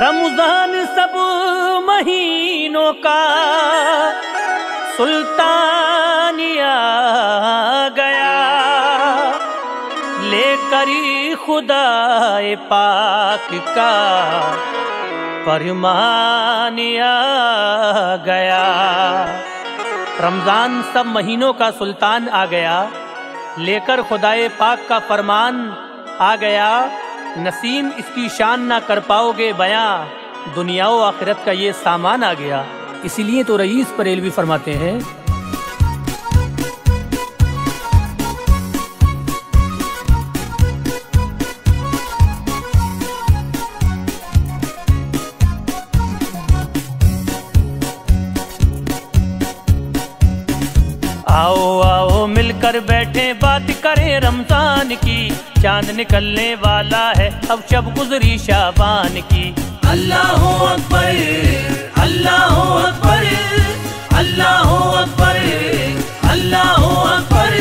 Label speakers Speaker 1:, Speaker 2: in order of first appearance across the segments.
Speaker 1: رمضان سب مہینوں کا سلطان آ گیا۔ لے کری خدا پاک کا فرمان آ گیا۔ رمضان سب مہینوں کا سلطان آ گیا۔ لے کر خدائے پاک کا فرمان آ گیا۔ نسیم اس کی شان نہ کر پاؤ گے بیاں دنیا و آخرت کا یہ سامان آ گیا۔ اسی لیے تو رئیس پریلوی فرماتے ہیں، آؤ آؤ کر بیٹھے بات کریں رمضان کی۔ چاند نکلنے والا ہے اب شب گزری شابان کی۔
Speaker 2: اللہ اکبر اللہ اکبر اللہ اکبر اللہ اکبر۔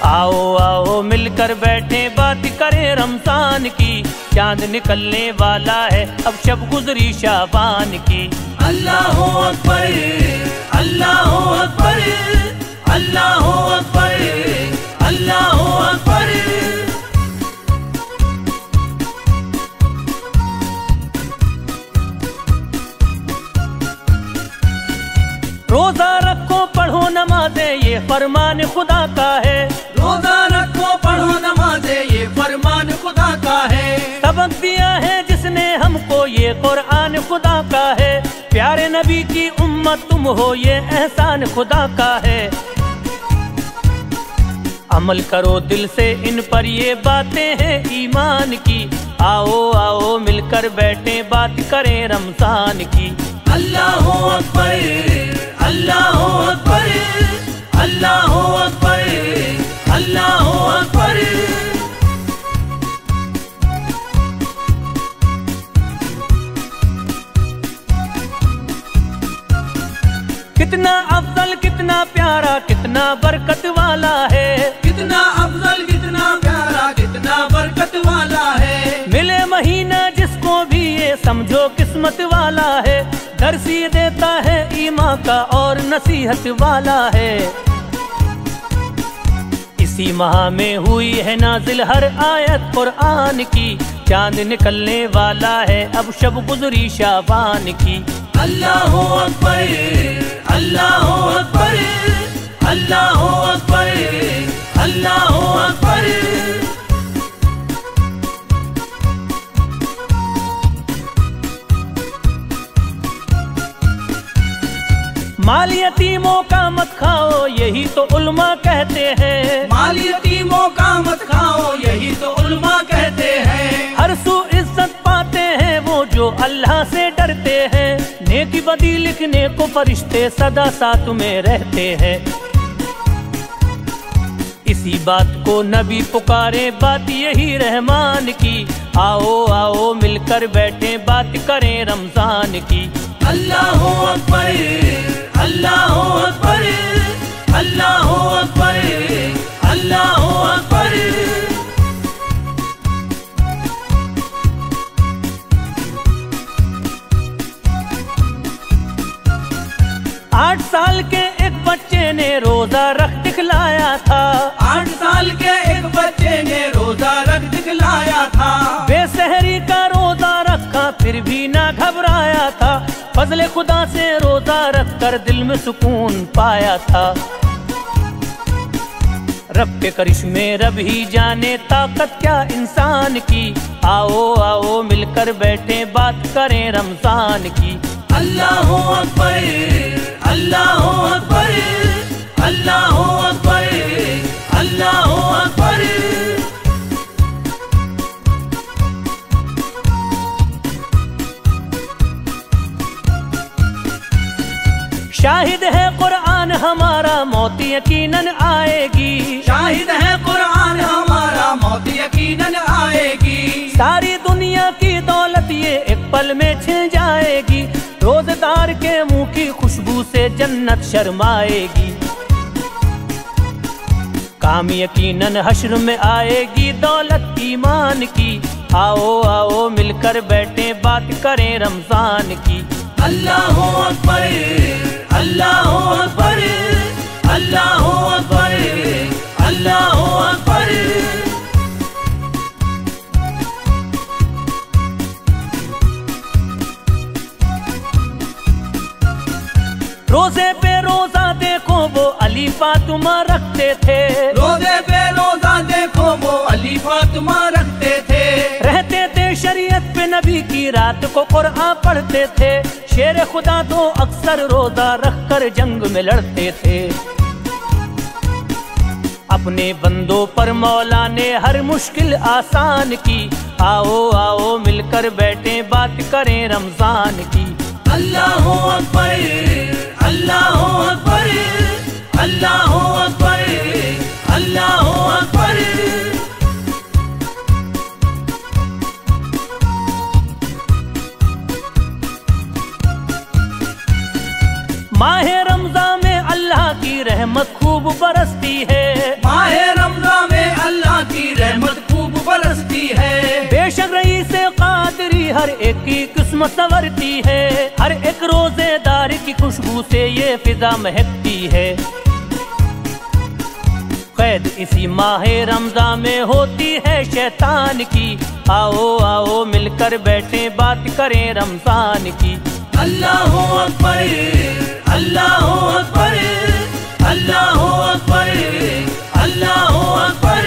Speaker 1: آؤ آؤ مل کر بیٹھے بات کریں رمضان کی۔ چاند نکلنے والا ہے اب شب گزری شابان کی۔
Speaker 2: اللہ اکبر
Speaker 1: روزہ رکھو پڑھو نمازیں یہ فرمان خدا کا ہے۔
Speaker 2: روزہ رکھو پڑھو نمازیں یہ فرمان خدا کا ہے۔
Speaker 1: سبق دیا ہے جس نے ہم کو یہ قرآن خدا کا ہے۔ پیارے نبی کی امت تم ہو یہ احسان خدا کا ہے۔ عمل کرو دل سے ان پر یہ باتیں ہیں ایمان کی۔ آؤ آؤ مل کر بیٹھے بات کریں رمضان کی۔
Speaker 2: اللہ اکبر اللہ اکبر اللہ اکبر اللہ اکبر۔
Speaker 1: کتنا افضل، کتنا پیارا، کتنا برکت والا ہے۔
Speaker 2: کتنا افضل
Speaker 1: یہ سمجھو قسمت والا ہے درسی دیتا ہے ایماں کا اور نصیحت والا ہے۔ اسی ماہ میں ہوئی ہے نازل ہر آیت قرآن کی، چاند نکلنے والا ہے اب شب گزری شابان کی۔
Speaker 2: اللہ اکبر اللہ اکبر، اللہ
Speaker 1: یتیموں کا مت کھاؤ یہی تو علماء کہتے ہیں۔
Speaker 2: مال یتیموں کا مت کھاؤ یہی تو علماء کہتے ہیں۔
Speaker 1: ہر سو عزت پاتے ہیں وہ جو اللہ سے ڈرتے ہیں۔ نیکی بدی لکھنے کو فرشتے صدا ساتھ میں رہتے ہیں۔ اسی بات کو نبی پکارے بات یہی رحمان کی۔ آؤ آؤ مل کر بیٹھے بات کریں رمضان کی۔
Speaker 2: اللہ اکبر۔ اللہ اکبر اللہ اکبر اللہ اکبر۔
Speaker 1: آٹھ سال کے ایک بچے نے روزہ رکھ دکھلایا تھا۔
Speaker 2: آٹھ سال کے ایک بچے نے روزہ رکھ دکھلایا تھا۔
Speaker 1: بے سحری کا روزہ رکھا پھر بھی نہ گھبرایا تھا۔ فضل خدا سے روزہ رکھ کر دل میں سکون پایا تھا۔ رب کے کرشمے رب ہی جانے، طاقت کیا انسان کی۔ آؤ آؤ، مل کر بیٹھے، بات کریں رمضان کی۔
Speaker 2: اللہ اکبر اللہ اکبر اللہ اکبر اللہ اکبر۔
Speaker 1: شاہد ہے قرآن ہمارا موت یقیناً آئے گی۔
Speaker 2: شاہد ہے قرآن ہمارا موت یقیناً آئے گی۔
Speaker 1: ساری دنیا کی دولت یہ ایک پل میں چھل جائے گی۔ روزدار کے منہ کی خوشبو سے جنت شرمائے گی۔ کام یقیناً حشر میں آئے گی دولت ایمان کی۔ آؤ آؤ مل کر بیٹھیں بات کریں رمضان کی۔
Speaker 2: اللہ اکبر۔ اللہ اکبر اللہ اکبر اللہ اکبر۔
Speaker 1: روزے پہ روزہ دیکھو، وہ علی فاطمہ رکھتے تھے۔
Speaker 2: روزے پہ روزہ دیکھو، وہ علی فاطمہ
Speaker 1: شریعت کی رات کو قرآن پڑھتے تھے۔ شیر خدا تو اکثر روزہ رکھ کر جنگ میں لڑتے تھے۔ اپنے بندوں پر مولا نے ہر مشکل آسان کی۔ آؤ آؤ، مل کر بیٹھیں، بات کریں رمضان کی۔
Speaker 2: اللہ اکبر
Speaker 1: ماہ رمضان میں اللہ کی رحمت خوب برستی ہے۔
Speaker 2: ماہ رمضان میں اللہ کی رحمت خوب برستی ہے۔
Speaker 1: بے شک سے قادری ہر ایک کی قسمت سنورتی ہے۔ ہر ایک روزے دار کی خوشبو سے یہ فضا مہکتی ہے۔ قید اسی ماہ رمضان میں ہوتی ہے شیطان کی۔ آؤ آؤ مل کر بیٹھیں بات کریں رمضان کی۔
Speaker 2: اللہ اکبر۔ اللہ اکبر اللہ اکبر اللہ اکبر۔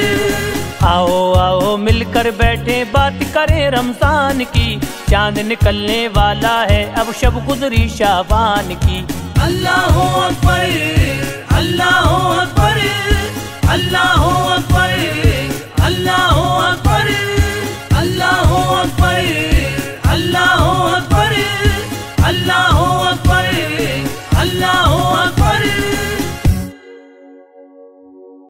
Speaker 1: آؤ آؤ مل کر بیٹھیں بات کریں رمضان کی۔ چاند نکلنے والا ہے اب شب گزری شابان کی۔
Speaker 2: اللہ اکبر اللہ اکبر اللہ اکبر۔ اللہ